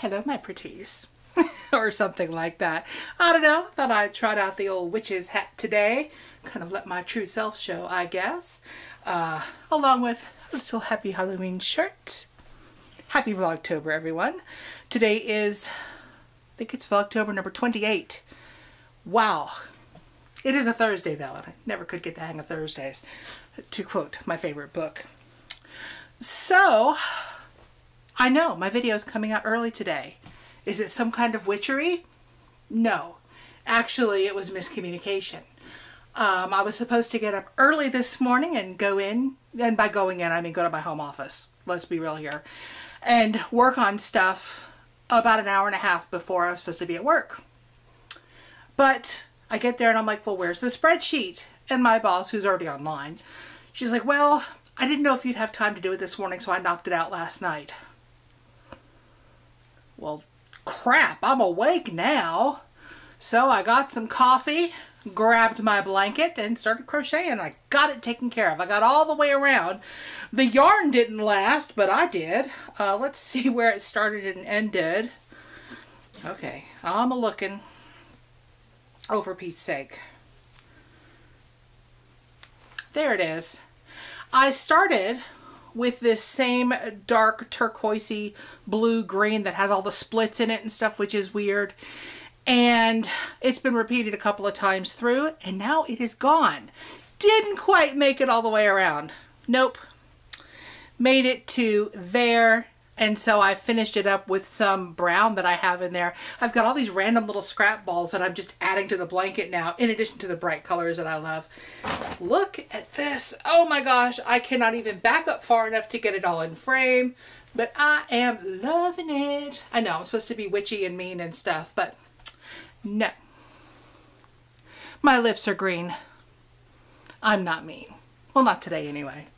hello my pretties or something like that. I don't know, thought I'd try out the old witch's hat today. Kind of let my true self show, I guess. Uh, along with a little happy Halloween shirt. Happy Vlogtober, everyone. Today is, I think it's Vlogtober number 28. Wow. It is a Thursday, though, and I never could get the hang of Thursdays, to quote my favorite book. So, I know my video is coming out early today. Is it some kind of witchery? No. Actually, it was miscommunication. Um, I was supposed to get up early this morning and go in, and by going in, I mean go to my home office. Let's be real here. And work on stuff about an hour and a half before I was supposed to be at work. But I get there and I'm like, well, where's the spreadsheet? And my boss, who's already online, she's like, well, I didn't know if you'd have time to do it this morning, so I knocked it out last night. Well, crap, I'm awake now. So I got some coffee, grabbed my blanket, and started crocheting. I got it taken care of. I got all the way around. The yarn didn't last, but I did. Uh, let's see where it started and ended. Okay, I'm a-looking. Oh, for Pete's sake. There it is. I started with this same dark turquoisey blue green that has all the splits in it and stuff, which is weird. And it's been repeated a couple of times through, and now it is gone. Didn't quite make it all the way around. Nope. Made it to there, and so I finished it up with some brown that I have in there. I've got all these random little scrap balls that I'm just adding to the blanket now, in addition to the bright colors that I love. Look at this. Oh my gosh, I cannot even back up far enough to get it all in frame, but I am loving it. I know I'm supposed to be witchy and mean and stuff, but no. My lips are green. I'm not mean. Well, not today anyway.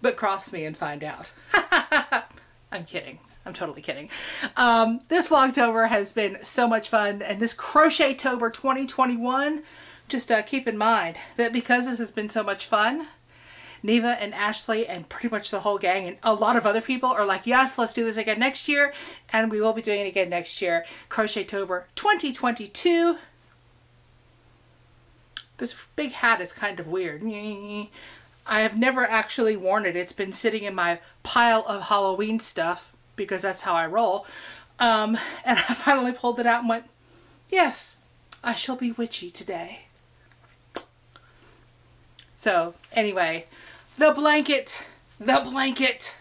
But cross me and find out. I'm kidding. I'm totally kidding. Um, this Vlogtober has been so much fun, and this Crochet-tober 2021, just uh, keep in mind that because this has been so much fun, Neva and Ashley and pretty much the whole gang and a lot of other people are like, yes, let's do this again next year, and we will be doing it again next year. Crochet-tober 2022. This big hat is kind of weird. I have never actually worn it. It's been sitting in my pile of Halloween stuff because that's how I roll. Um, and I finally pulled it out and went, yes, I shall be witchy today. So anyway, the blanket, the blanket.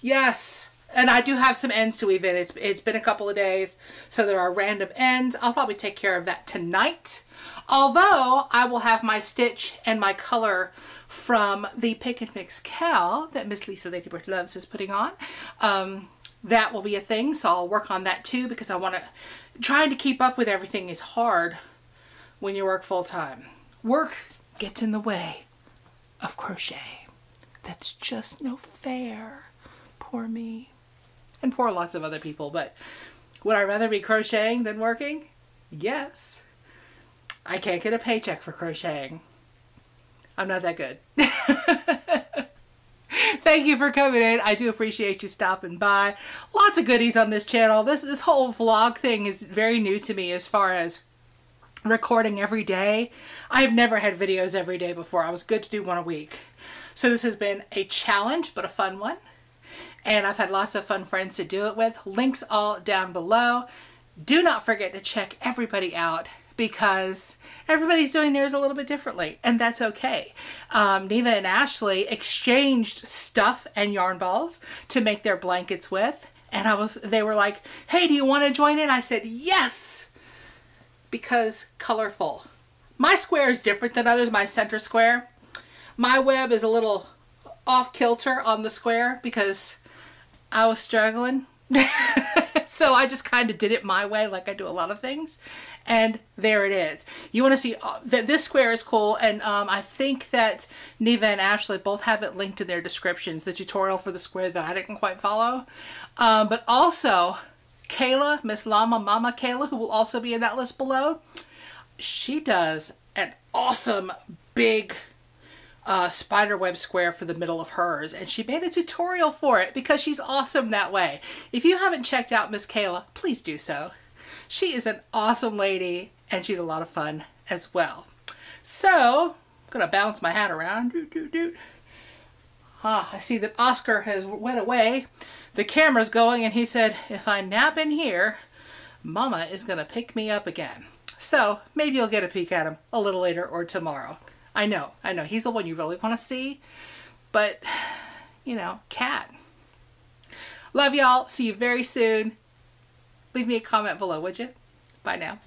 Yes. And I do have some ends to weave in. It's, it's been a couple of days, so there are random ends. I'll probably take care of that tonight. Although I will have my stitch and my color from the Pick and Mix Cal that Miss Lisa Ladybird Loves is putting on. Um, that will be a thing, so I'll work on that too because I want to, trying to keep up with everything is hard when you work full time. Work gets in the way of crochet. That's just no fair. Poor me. And poor lots of other people, but would I rather be crocheting than working? Yes. I can't get a paycheck for crocheting. I'm not that good. Thank you for coming in. I do appreciate you stopping by. Lots of goodies on this channel. This this whole vlog thing is very new to me as far as recording every day. I've never had videos every day before. I was good to do one a week. So this has been a challenge, but a fun one. And I've had lots of fun friends to do it with. Links all down below. Do not forget to check everybody out because everybody's doing theirs a little bit differently, and that's okay. Um, Neva and Ashley exchanged stuff and yarn balls to make their blankets with, and I was they were like, "Hey, do you want to join in?" I said, "Yes," because colorful. My square is different than others. My center square, my web is a little off kilter on the square because I was struggling. so I just kind of did it my way like I do a lot of things and there it is. You want to see uh, that this square is cool and um, I think that Neva and Ashley both have it linked in their descriptions, the tutorial for the square that I didn't quite follow. Um, but also Kayla, Miss Llama Mama Kayla, who will also be in that list below, she does an awesome big uh, spiderweb square for the middle of hers and she made a tutorial for it because she's awesome that way. If you haven't checked out Miss Kayla, please do so. She is an awesome lady and she's a lot of fun as well. So, I'm gonna bounce my hat around. Doot, doot, doot. Ah, I see that Oscar has went away. The camera's going and he said, if I nap in here, Mama is gonna pick me up again. So maybe you'll get a peek at him a little later or tomorrow. I know, I know, he's the one you really want to see, but you know, cat. Love y'all. See you very soon. Leave me a comment below, would you? Bye now.